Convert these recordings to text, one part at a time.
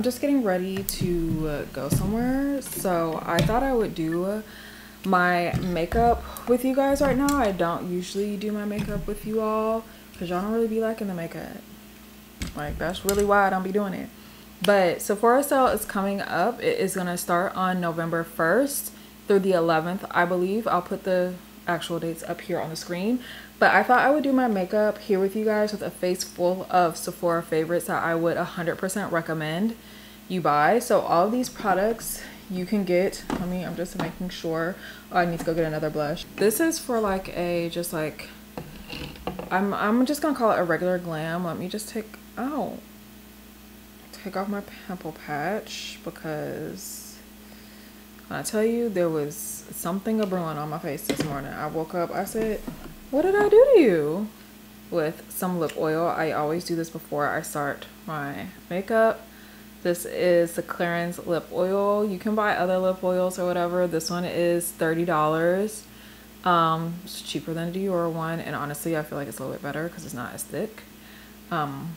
I'm just getting ready to go somewhere. So I thought I would do my makeup with you guys right now. I don't usually do my makeup with you all because y'all don't really be liking the makeup. Like that's really why I don't be doing it. But Sephora sale is coming up. It is going to start on November 1st through the 11th, I believe. I'll put the actual dates up here on the screen. But I thought I would do my makeup here with you guys with a face full of Sephora favorites that I would 100% recommend you buy. So all of these products you can get, let me, I'm just making sure. Oh, I need to go get another blush. This is for like a, just like, I'm, I'm just gonna call it a regular glam. Let me just take, oh, take off my pimple patch because I tell you, there was something a brewing on my face this morning. I woke up, I said, what did I do to you? With some lip oil. I always do this before I start my makeup. This is the Clarins lip oil. You can buy other lip oils or whatever. This one is $30. Um, it's cheaper than the Dior one. And honestly, I feel like it's a little bit better because it's not as thick. Um,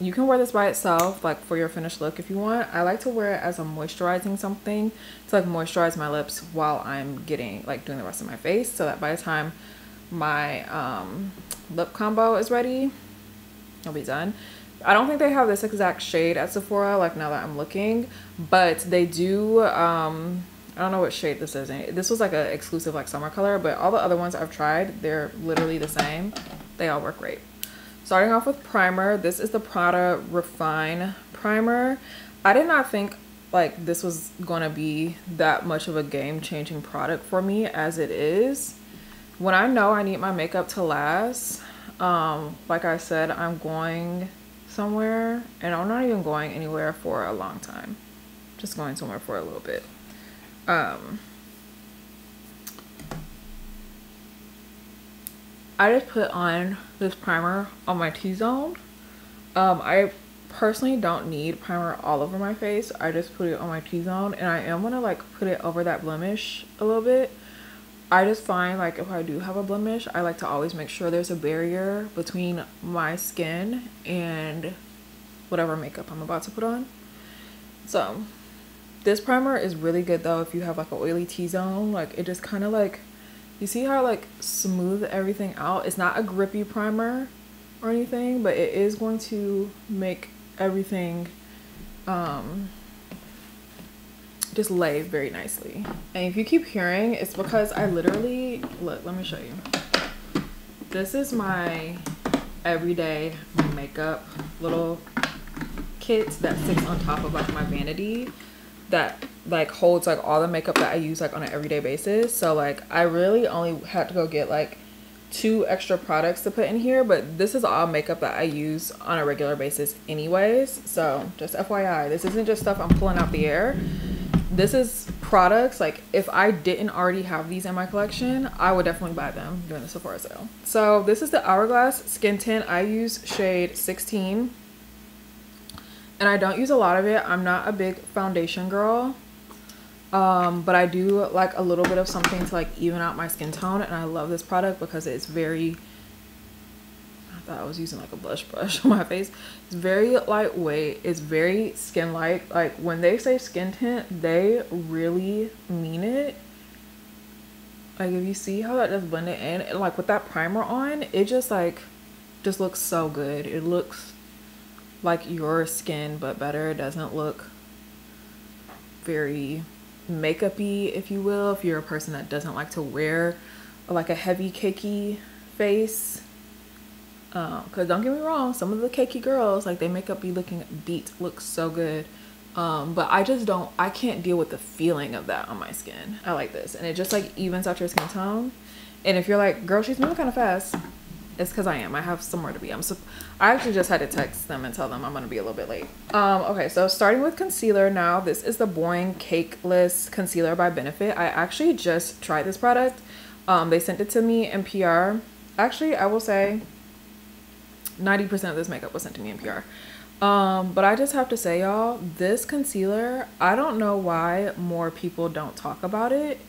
you can wear this by itself like for your finished look if you want i like to wear it as a moisturizing something to like moisturize my lips while i'm getting like doing the rest of my face so that by the time my um, lip combo is ready. I'll be done. I don't think they have this exact shade at Sephora, like now that I'm looking, but they do, um, I don't know what shade this is. This was like an exclusive like summer color, but all the other ones I've tried, they're literally the same. They all work great. Starting off with primer, this is the Prada Refine Primer. I did not think like this was gonna be that much of a game-changing product for me as it is when I know I need my makeup to last, um, like I said, I'm going somewhere and I'm not even going anywhere for a long time. Just going somewhere for a little bit. Um, I just put on this primer on my T-zone. Um, I personally don't need primer all over my face. I just put it on my T-zone and I am gonna like put it over that blemish a little bit I just find like if I do have a blemish, I like to always make sure there's a barrier between my skin and whatever makeup I'm about to put on. So this primer is really good though if you have like an oily T-zone. Like it just kind of like, you see how like smooth everything out? It's not a grippy primer or anything, but it is going to make everything um, just lay very nicely. And if you keep hearing, it's because I literally, look, let me show you. This is my everyday makeup little kit that sits on top of like my vanity that like holds like all the makeup that I use like on an everyday basis. So like I really only had to go get like two extra products to put in here, but this is all makeup that I use on a regular basis anyways. So just FYI, this isn't just stuff I'm pulling out the air this is products like if I didn't already have these in my collection, I would definitely buy them during the Sephora sale. So this is the Hourglass Skin Tint. I use shade 16 and I don't use a lot of it. I'm not a big foundation girl. Um, but I do like a little bit of something to like even out my skin tone and I love this product because it's very I thought I was using like a blush brush on my face. It's very lightweight. It's very skin light. Like when they say skin tint, they really mean it. Like if you see how that just blended in, and like with that primer on, it just like just looks so good. It looks like your skin but better. It doesn't look very makeupy, if you will. If you're a person that doesn't like to wear like a heavy cakey face. Um because don't get me wrong some of the cakey girls like they makeup be looking beat looks so good. Um but i just don't i can't deal with the feeling of that on my skin. I like this. And it just like evens out your skin tone. And if you're like girl she's moving kind of fast it's because i am. I have somewhere to be. I'm so i actually just had to text them and tell them i'm gonna be a little bit late. Um okay so starting with concealer now this is the boring cakeless concealer by benefit. I actually just tried this product. Um they sent it to me in pr actually i will say 90% of this makeup was sent to me in PR. Um, but I just have to say, y'all, this concealer, I don't know why more people don't talk about it.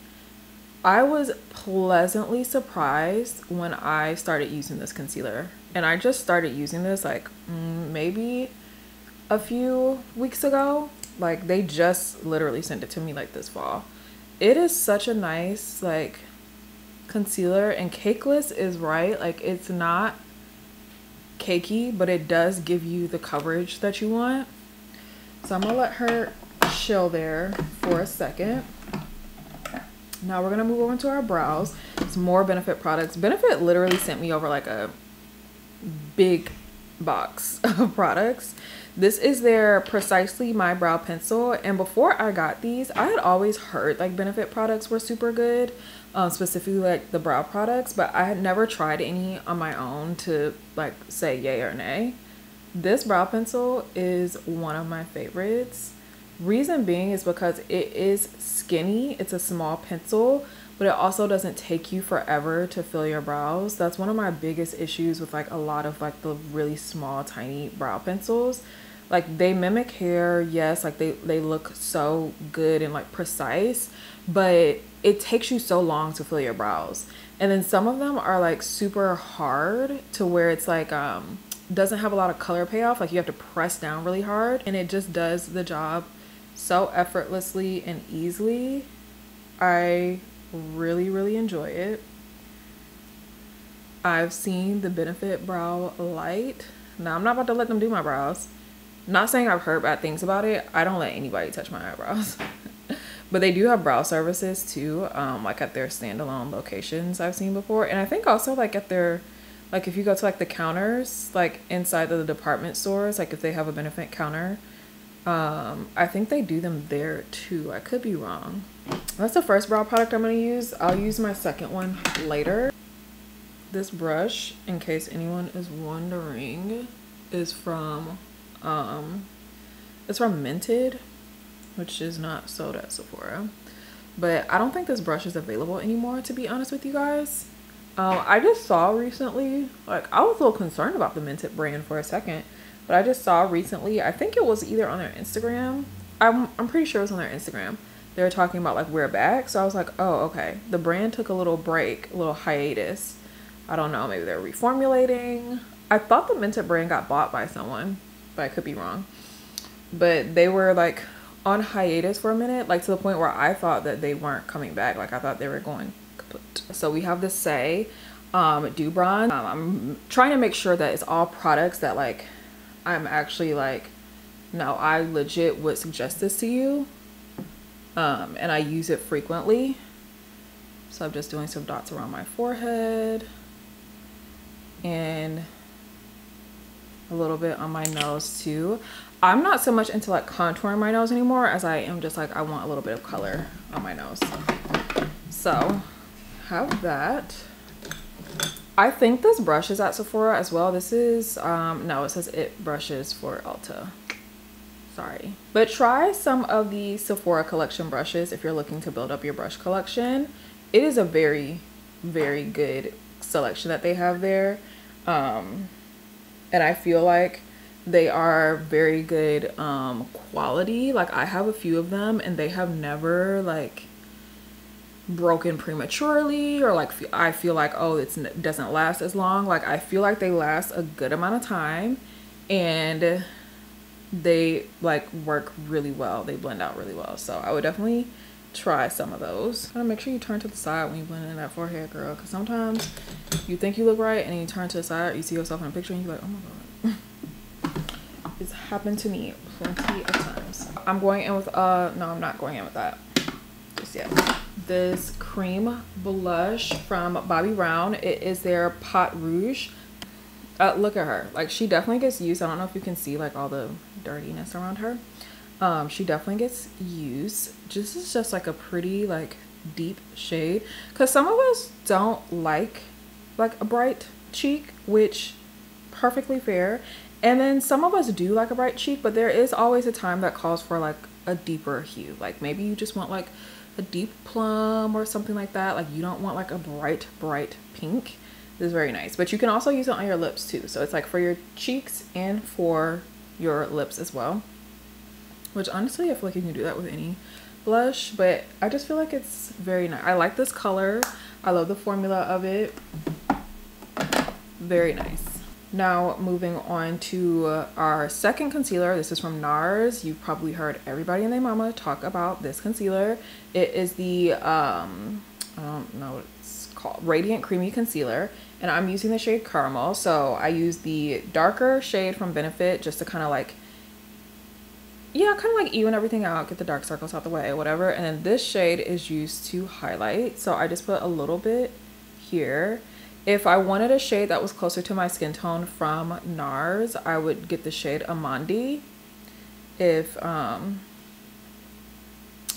I was pleasantly surprised when I started using this concealer. And I just started using this like mm, maybe a few weeks ago. Like they just literally sent it to me like this fall. It is such a nice like concealer and cakeless is right. Like it's not cakey, but it does give you the coverage that you want. So I'm gonna let her chill there for a second. Now we're gonna move over to our brows. It's more Benefit products. Benefit literally sent me over like a big box of products. This is their Precisely My Brow Pencil. And before I got these, I had always heard like Benefit products were super good, um, specifically like the brow products, but I had never tried any on my own to like say yay or nay. This brow pencil is one of my favorites. Reason being is because it is skinny, it's a small pencil, but it also doesn't take you forever to fill your brows. That's one of my biggest issues with like a lot of like the really small tiny brow pencils. Like they mimic hair, yes, like they they look so good and like precise, but it takes you so long to fill your brows. And then some of them are like super hard to where it's like um doesn't have a lot of color payoff. Like you have to press down really hard and it just does the job so effortlessly and easily. I really, really enjoy it. I've seen the Benefit Brow Light. Now, I'm not about to let them do my brows. Not saying I've heard bad things about it. I don't let anybody touch my eyebrows. but they do have brow services too, um, like at their standalone locations I've seen before. And I think also like at their, like if you go to like the counters, like inside of the department stores, like if they have a Benefit counter, um, I think they do them there too. I could be wrong. That's the first brow product I'm going to use. I'll use my second one later. This brush, in case anyone is wondering, is from, um, it's from Mented, which is not sold at Sephora. But I don't think this brush is available anymore, to be honest with you guys. Um, I just saw recently, like, I was a little concerned about the Mented brand for a second but I just saw recently, I think it was either on their Instagram. I'm, I'm pretty sure it was on their Instagram. They were talking about like we're back. So I was like, oh, okay. The brand took a little break, a little hiatus. I don't know. Maybe they're reformulating. I thought the Mented brand got bought by someone, but I could be wrong. But they were like on hiatus for a minute, like to the point where I thought that they weren't coming back. Like I thought they were going kaput. So we have the Saie um, Dew Bronze. Um, I'm trying to make sure that it's all products that like I'm actually like, no, I legit would suggest this to you. Um, and I use it frequently. So I'm just doing some dots around my forehead and a little bit on my nose too. I'm not so much into like contouring my nose anymore as I am just like I want a little bit of color on my nose. So have that. I think this brush is at Sephora as well. This is, um, no, it says it brushes for Ulta. Sorry. But try some of the Sephora collection brushes if you're looking to build up your brush collection. It is a very, very good selection that they have there. Um, and I feel like they are very good um, quality. Like I have a few of them and they have never like broken prematurely or like I feel like oh it doesn't last as long. Like I feel like they last a good amount of time and they like work really well. They blend out really well. So I would definitely try some of those. Gotta make sure you turn to the side when you blend in that forehead girl because sometimes you think you look right and then you turn to the side you see yourself in a picture and you're like oh my god. It's happened to me plenty of times. I'm going in with uh no I'm not going in with that just yet this cream blush from Bobbi Brown. It is their Pot Rouge. Uh, look at her. Like, she definitely gets used. I don't know if you can see, like, all the dirtiness around her. Um, she definitely gets used. This is just, like, a pretty, like, deep shade. Because some of us don't like, like, a bright cheek, which perfectly fair. And then some of us do like a bright cheek, but there is always a time that calls for, like, a deeper hue. Like, maybe you just want, like, a deep plum or something like that. Like you don't want like a bright, bright pink. This is very nice. But you can also use it on your lips too. So it's like for your cheeks and for your lips as well. Which honestly, I feel like you can do that with any blush. But I just feel like it's very nice. I like this color. I love the formula of it. Very nice. Now moving on to our second concealer. This is from NARS. You've probably heard everybody and their mama talk about this concealer. It is the, um, I don't know what it's called, Radiant Creamy Concealer. And I'm using the shade Caramel. So I use the darker shade from Benefit just to kind of like, yeah, kind of like even everything out, get the dark circles out the way, whatever. And then this shade is used to highlight. So I just put a little bit here if I wanted a shade that was closer to my skin tone from NARS, I would get the shade Amande. If um,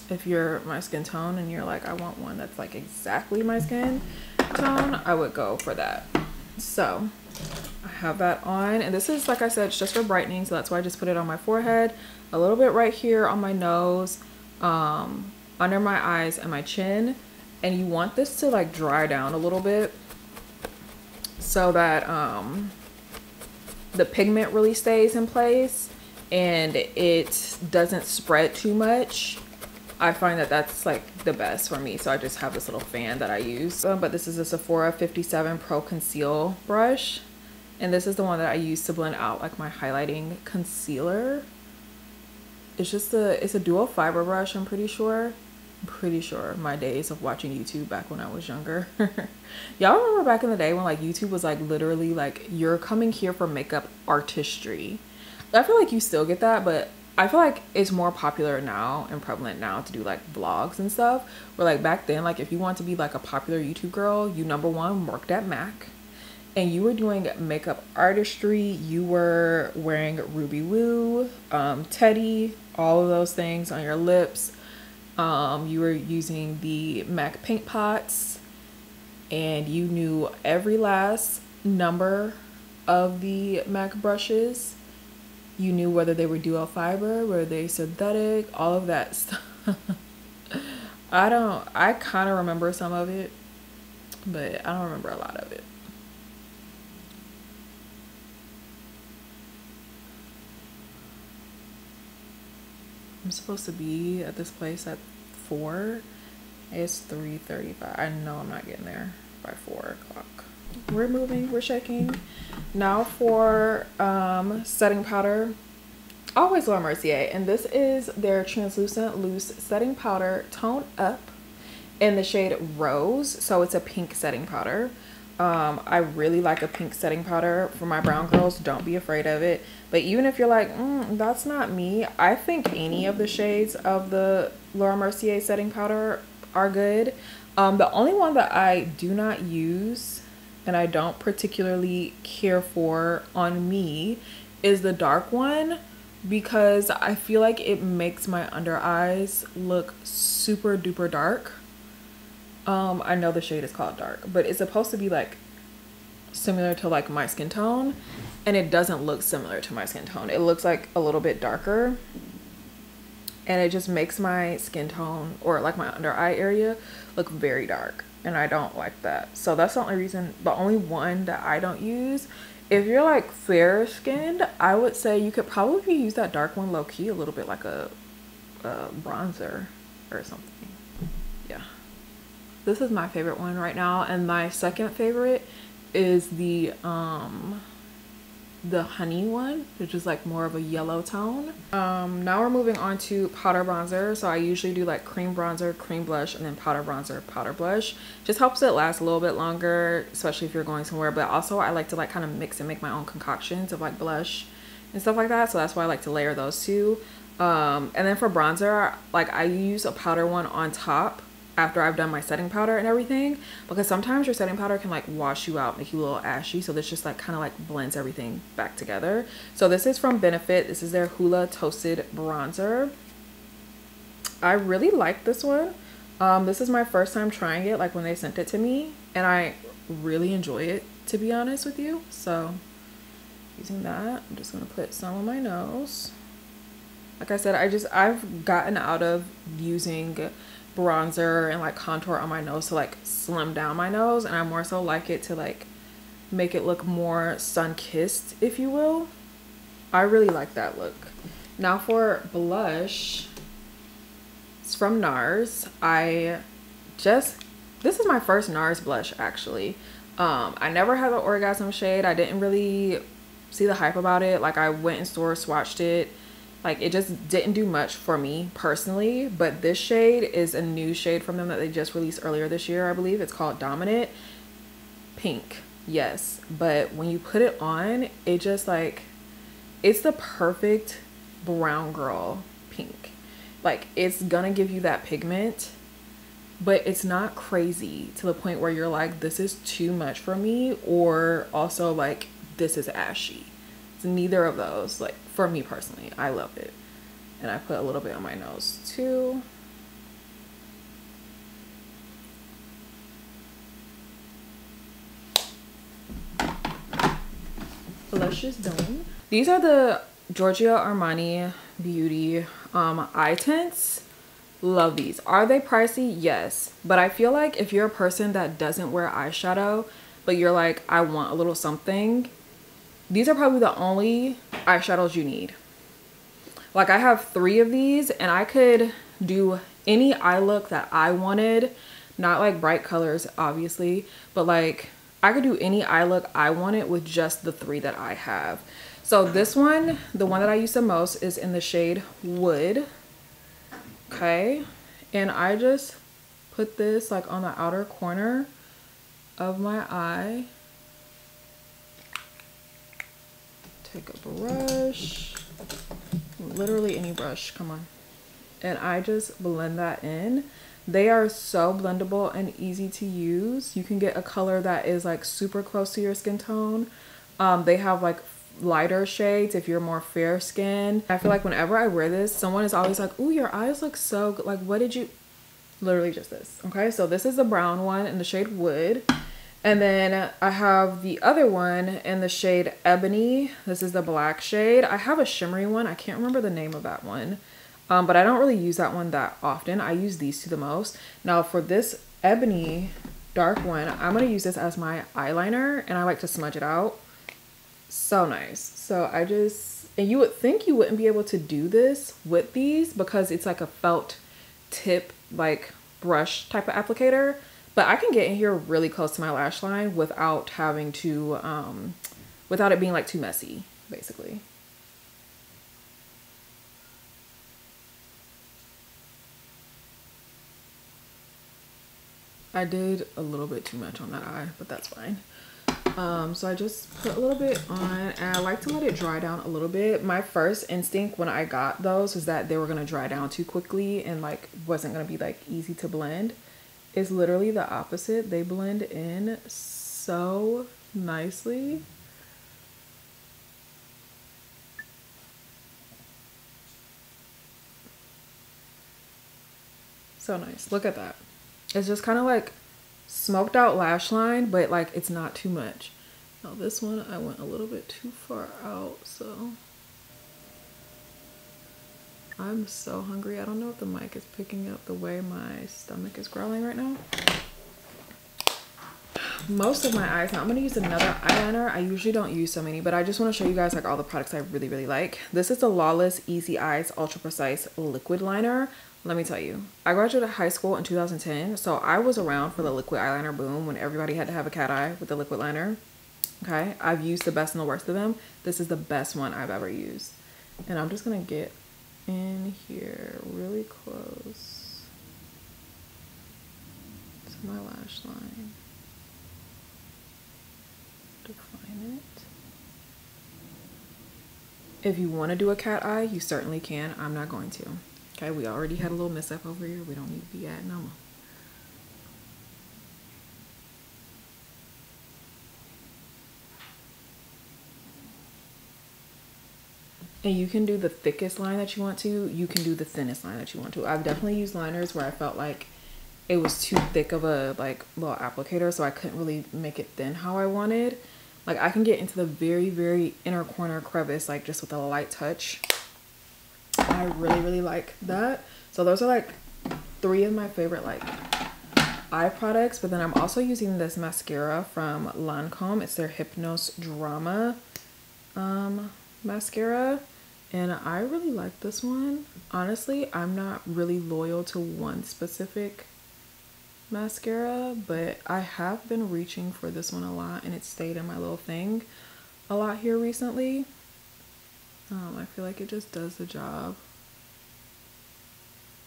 if you're my skin tone and you're like, I want one that's like exactly my skin tone, I would go for that. So I have that on and this is, like I said, it's just for brightening. So that's why I just put it on my forehead, a little bit right here on my nose, um, under my eyes and my chin. And you want this to like dry down a little bit so that um, the pigment really stays in place and it doesn't spread too much. I find that that's like the best for me. So I just have this little fan that I use. Uh, but this is a Sephora 57 Pro Conceal brush. And this is the one that I use to blend out like my highlighting concealer. It's just a, it's a dual fiber brush, I'm pretty sure. Pretty sure my days of watching YouTube back when I was younger. Y'all remember back in the day when like YouTube was like literally like you're coming here for makeup artistry. I feel like you still get that, but I feel like it's more popular now and prevalent now to do like vlogs and stuff. Where like back then, like if you want to be like a popular YouTube girl, you number one worked at MAC and you were doing makeup artistry. You were wearing Ruby Woo, um, Teddy, all of those things on your lips um, you were using the MAC paint pots and you knew every last number of the MAC brushes. You knew whether they were dual fiber, whether they synthetic, all of that stuff. I don't, I kind of remember some of it, but I don't remember a lot of it. I'm supposed to be at this place at four. It's 3.35. I know I'm not getting there by four o'clock. We're moving, we're shaking. Now for um, setting powder. Always Laura Mercier. And this is their translucent loose setting powder tone up in the shade Rose. So it's a pink setting powder. Um, I really like a pink setting powder for my brown girls. Don't be afraid of it. But even if you're like, mm, that's not me, I think any of the shades of the Laura Mercier setting powder are good. Um, the only one that I do not use and I don't particularly care for on me is the dark one because I feel like it makes my under eyes look super duper dark. Um, I know the shade is called dark, but it's supposed to be like similar to like my skin tone and it doesn't look similar to my skin tone. It looks like a little bit darker and it just makes my skin tone or like my under eye area look very dark and I don't like that. So that's the only reason, the only one that I don't use. If you're like fair skinned, I would say you could probably use that dark one low key a little bit like a, a bronzer or something. This is my favorite one right now. And my second favorite is the, um, the honey one which is like more of a yellow tone. Um now we're moving on to powder bronzer. So i usually do like cream bronzer cream blush and then powder bronzer powder blush. Just helps it last a little bit longer especially if you're going somewhere. But also i like to like kind of mix and make my own concoctions of like blush and stuff like that. So that's why i like to layer those two. Um and then for bronzer like i use a powder one on top after I've done my setting powder and everything because sometimes your setting powder can like wash you out make you a little ashy so this just like kind of like blends everything back together. So this is from Benefit. This is their Hoola Toasted Bronzer. I really like this one. Um, this is my first time trying it like when they sent it to me and I really enjoy it to be honest with you. So using that I'm just gonna put some on my nose. Like I said I just I've gotten out of using bronzer and like contour on my nose to like slim down my nose and I more so like it to like make it look more sun-kissed if you will. I really like that look. Now for blush, it's from NARS. I just, this is my first NARS blush actually. Um, I never had the orgasm shade. I didn't really see the hype about it. Like I went in store, swatched it. Like it just didn't do much for me personally. But this shade is a new shade from them that they just released earlier this year, I believe. It's called Dominant Pink. Yes. But when you put it on, it just like it's the perfect brown girl pink. Like it's gonna give you that pigment, but it's not crazy to the point where you're like, this is too much for me, or also like this is ashy. It's neither of those. Like for me personally, I love it. And I put a little bit on my nose too. Blush is done. These are the Giorgio Armani Beauty um, eye tints. Love these. Are they pricey? Yes. But I feel like if you're a person that doesn't wear eyeshadow, but you're like, I want a little something, these are probably the only eyeshadows you need. Like I have three of these and I could do any eye look that I wanted. Not like bright colors, obviously, but like I could do any eye look I wanted with just the three that I have. So this one, the one that I use the most is in the shade Wood. Okay. And I just put this like on the outer corner of my eye. Take a brush, literally any brush, come on. And I just blend that in. They are so blendable and easy to use. You can get a color that is like super close to your skin tone. Um, they have like lighter shades if you're more fair skinned. I feel like whenever I wear this, someone is always like, oh, your eyes look so good. Like, what did you, literally just this. Okay, so this is the brown one in the shade Wood. And then I have the other one in the shade Ebony. This is the black shade. I have a shimmery one. I can't remember the name of that one. Um, but I don't really use that one that often. I use these two the most. Now for this Ebony dark one, I'm going to use this as my eyeliner and I like to smudge it out so nice. So I just, and you would think you wouldn't be able to do this with these because it's like a felt tip, like brush type of applicator. But I can get in here really close to my lash line without having to, um, without it being like too messy, basically. I did a little bit too much on that eye, but that's fine. Um, so I just put a little bit on and I like to let it dry down a little bit. My first instinct when I got those was that they were going to dry down too quickly and like wasn't going to be like easy to blend. It's literally the opposite. They blend in so nicely. So nice. Look at that. It's just kind of like smoked out lash line, but like it's not too much. Now this one, I went a little bit too far out, so. I'm so hungry. I don't know if the mic is picking up the way my stomach is growling right now. Most of my eyes, now I'm gonna use another eyeliner. I usually don't use so many, but I just wanna show you guys like all the products I really, really like. This is the Lawless Easy Eyes Ultra Precise Liquid Liner let me tell you, I graduated high school in 2010, so I was around for the liquid eyeliner boom when everybody had to have a cat eye with the liquid liner. Okay, I've used the best and the worst of them. This is the best one I've ever used. And I'm just gonna get in here really close to my lash line. Define it. If you want to do a cat eye, you certainly can. I'm not going to. Okay, we already had a little mess up over here. We don't need to be adding no more. And you can do the thickest line that you want to. You can do the thinnest line that you want to. I've definitely used liners where I felt like it was too thick of a like little applicator so I couldn't really make it thin how I wanted. Like I can get into the very, very inner corner crevice like just with a light touch. I really, really like that. So those are like three of my favorite like eye products. But then I'm also using this mascara from Lancome. It's their Hypnose Drama um, mascara. And I really like this one. Honestly, I'm not really loyal to one specific mascara, but I have been reaching for this one a lot and it stayed in my little thing a lot here recently. Um, I feel like it just does the job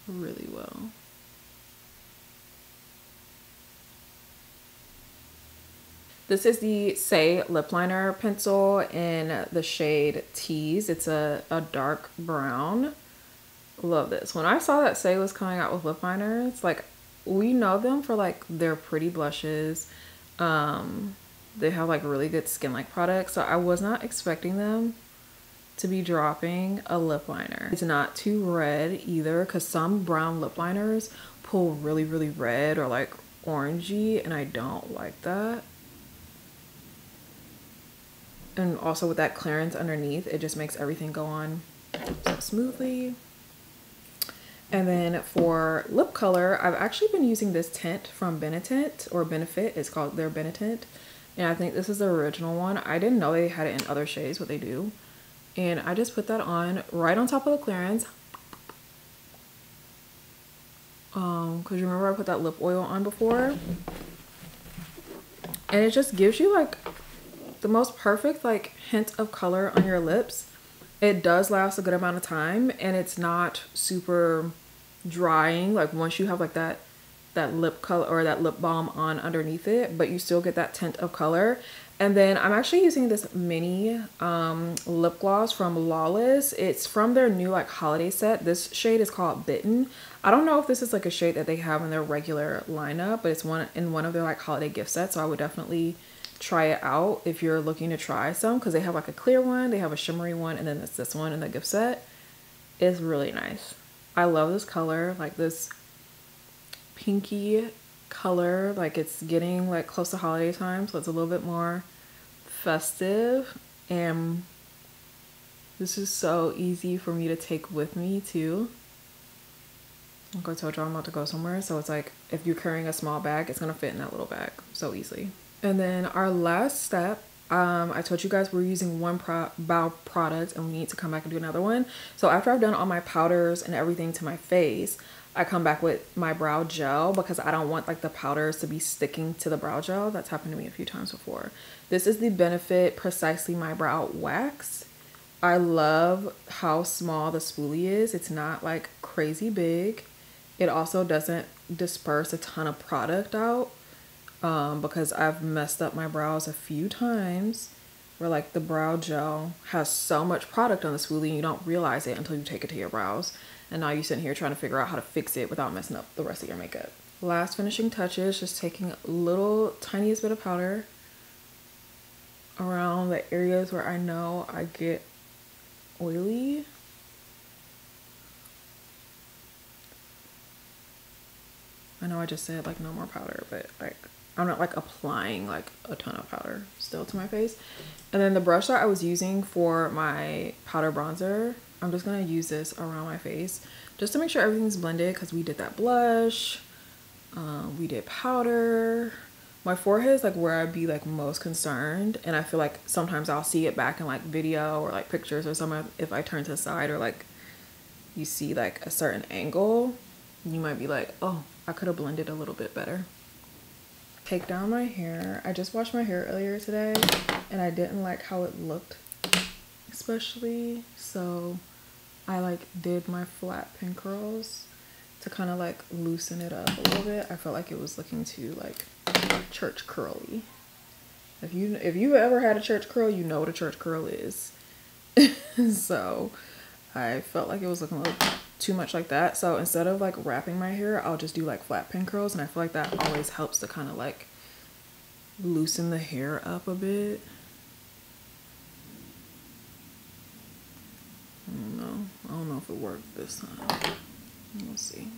really well. This is the Saie lip liner pencil in the shade Tease. It's a, a dark brown. Love this. When I saw that Saie was coming out with lip liners, like we know them for like their pretty blushes. Um, they have like really good skin like products. So I was not expecting them to be dropping a lip liner. It's not too red either because some brown lip liners pull really, really red or like orangey and I don't like that and also with that Clarins underneath it just makes everything go on so smoothly. And then for lip color I've actually been using this tint from Benetint or Benefit it's called their Benetint. And I think this is the original one. I didn't know they had it in other shades what they do. And I just put that on right on top of the Clarins. Um because remember I put that lip oil on before? And it just gives you like the most perfect like hint of color on your lips. It does last a good amount of time and it's not super drying like once you have like that that lip color or that lip balm on underneath it but you still get that tint of color and then I'm actually using this mini um, lip gloss from Lawless. It's from their new like holiday set. This shade is called Bitten. I don't know if this is like a shade that they have in their regular lineup, but it's one in one of their like holiday gift sets. So I would definitely try it out if you're looking to try some because they have like a clear one, they have a shimmery one, and then it's this one in the gift set. It's really nice. I love this color, like this pinky color, like it's getting like close to holiday time, so it's a little bit more festive and this is so easy for me to take with me too. I'm going to tell you I'm about to go somewhere, so it's like if you're carrying a small bag, it's gonna fit in that little bag so easily. And then our last step, um, I told you guys we're using one pro brow product and we need to come back and do another one. So after I've done all my powders and everything to my face, I come back with my brow gel because I don't want like the powders to be sticking to the brow gel. That's happened to me a few times before. This is the Benefit Precisely My Brow Wax. I love how small the spoolie is. It's not like crazy big. It also doesn't disperse a ton of product out um, because I've messed up my brows a few times where like the brow gel has so much product on the spoolie and you don't realize it until you take it to your brows. And now you're sitting here trying to figure out how to fix it without messing up the rest of your makeup. Last finishing touches, just taking a little tiniest bit of powder around the areas where I know I get oily. I know I just said like no more powder, but like I'm not like applying like a ton of powder still to my face. And then the brush that I was using for my powder bronzer, I'm just gonna use this around my face just to make sure everything's blended because we did that blush, um, we did powder. My forehead is like where I'd be like most concerned and I feel like sometimes I'll see it back in like video or like pictures or something if I turn to the side or like you see like a certain angle, you might be like, oh, I could have blended a little bit better take down my hair. I just washed my hair earlier today and I didn't like how it looked especially. So I like did my flat pin curls to kind of like loosen it up a little bit. I felt like it was looking too like church curly. If you if you ever had a church curl, you know what a church curl is. so I felt like it was looking a little too much like that. So instead of like wrapping my hair, I'll just do like flat pin curls. And I feel like that always helps to kind of like loosen the hair up a bit. I don't know. I don't know if it worked this time. We'll see.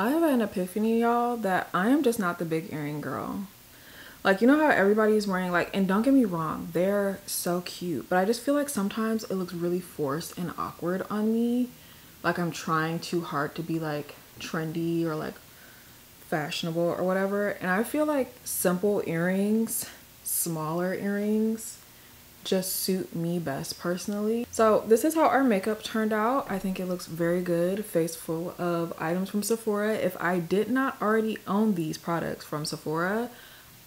I have an epiphany, y'all, that I am just not the big earring girl. Like, you know how everybody's wearing, like, and don't get me wrong, they're so cute, but I just feel like sometimes it looks really forced and awkward on me. Like, I'm trying too hard to be, like, trendy or, like, fashionable or whatever. And I feel like simple earrings, smaller earrings, just suit me best personally. So this is how our makeup turned out. I think it looks very good, face full of items from Sephora. If I did not already own these products from Sephora,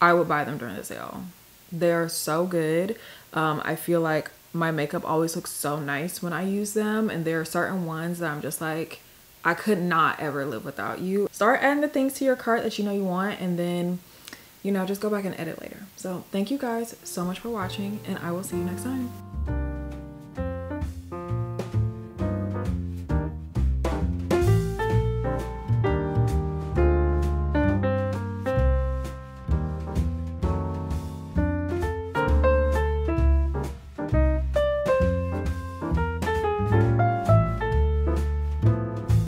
I would buy them during the sale. They're so good. Um, I feel like my makeup always looks so nice when I use them and there are certain ones that I'm just like, I could not ever live without you. Start adding the things to your cart that you know you want and then you know, just go back and edit later. So thank you guys so much for watching and I will see you next time.